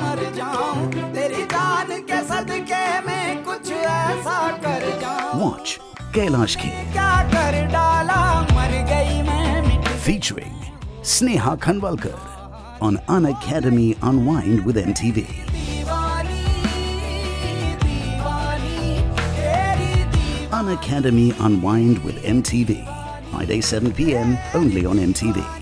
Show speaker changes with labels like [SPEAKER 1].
[SPEAKER 1] मर जाऊँ तेरी जान के सदके में कुछ ऐसा कर जाऊँ
[SPEAKER 2] वॉच कैलाश की
[SPEAKER 1] क्या कर डाला मर गई मैं
[SPEAKER 2] featuring Sneha Khanwalkar on An Academy Unwind with NTV. An Academy Unwind with MTV. Friday 7 p.m. only on MTV.